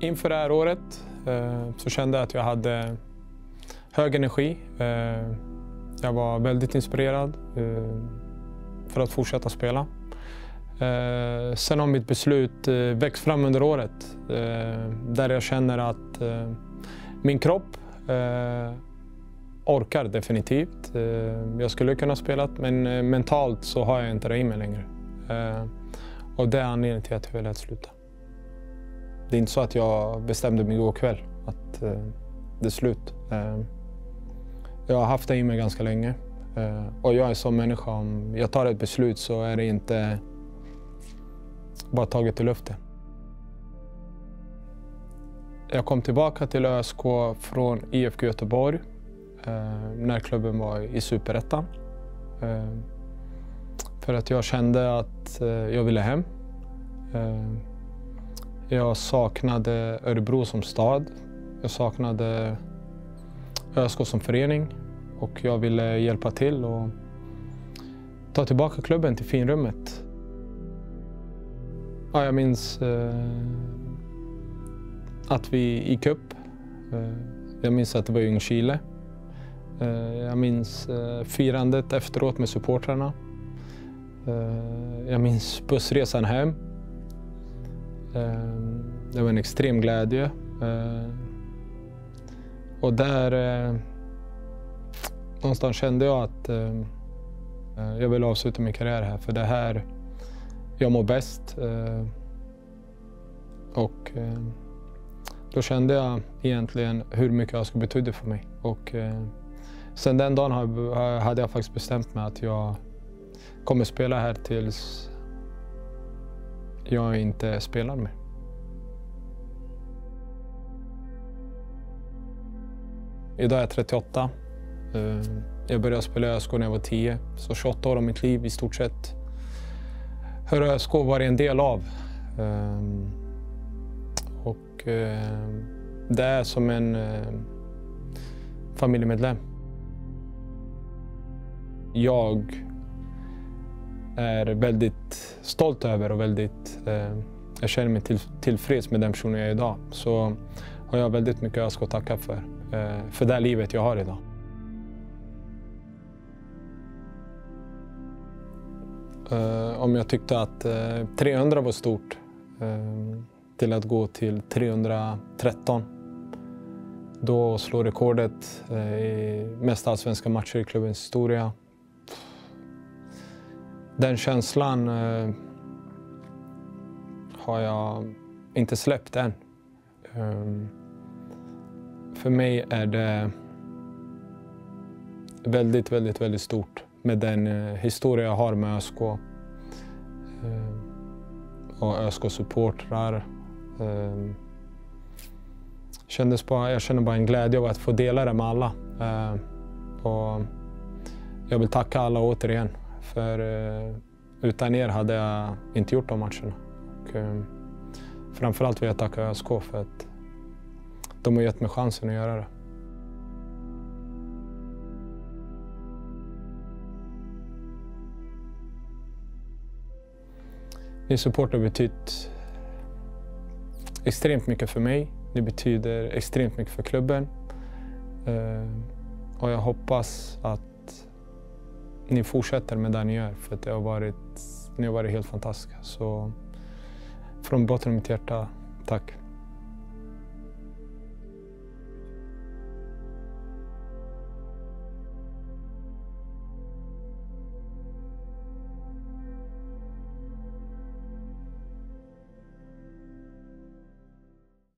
Inför det här året eh, så kände jag att jag hade hög energi. Eh, jag var väldigt inspirerad eh, för att fortsätta spela. Eh, sen har mitt beslut eh, växt fram under året eh, där jag känner att eh, min kropp eh, orkar definitivt. Eh, jag skulle kunna spela men eh, mentalt så har jag inte det i mig längre. Eh, och det är anledningen till att jag ville sluta. Det är inte så att jag bestämde mig igår kväll att eh, det är slut. Eh, jag har haft det i mig ganska länge. Eh, och jag är som människa, om jag tar ett beslut så är det inte bara taget i luften. Jag kom tillbaka till ÖSK från IFK Göteborg eh, när klubben var i Superettan. Eh, för att jag kände att eh, jag ville hem. Eh, jag saknade Örebro som stad. Jag saknade ÖSK som förening och jag ville hjälpa till och ta tillbaka klubben till finrummet. Ja, jag minns eh, att vi i cup, eh, jag minns att det var Ljungskile. Eh, jag minns eh, firandet efteråt med supportrarna. Eh, jag minns bussresan hem. Ehm, det var en extrem glädje. Ehm, och där eh, någonstans kände jag att eh, jag vill avsluta min karriär här för det här jag mår bäst. Eh, och eh, då kände jag egentligen hur mycket Asko betydde för mig. Och eh, sen den dagen hade jag faktiskt bestämt mig att jag kommer spela här tills jag inte spelar mer. Idag är jag 38. Eh, jag började spela i ÖSK när jag var 10, så 28 år av mitt liv i stort sett har ÖSK varit en del av. Eh, och eh, det är som en familjemedlem. Jag är väldigt stolt över och väldigt, eh, jag känner mig till, tillfreds med den personen jag är idag. Så har jag väldigt mycket att tacka för, eh, för det livet jag har idag. Eh, om jag tyckte att eh, 300 var stort eh, till att gå till 313. Då slår rekordet eh, i mest allsvenska matcher i klubbens historia. Den känslan eh, har jag inte släppt än. Um, för mig är det väldigt, väldigt, väldigt stort med den eh, historia jag har med ÖSK. Eh, och ÖSK-supportrar. Eh, kändes bara, jag känner bara en glädje av att få dela det med alla. Eh, och jag vill tacka alla återigen. För eh, utan er hade jag inte gjort de matcherna. Och, eh, framförallt vill jag tacka ÖSK för att de har gett mig chansen att göra det. Ni support har betytt extremt mycket för mig. Det betyder extremt mycket för klubben. Eh, och jag hoppas att ni fortsätter med det ni gör för att det har varit, ni har varit helt fantastiska. Så från botten av mitt hjärta, tack.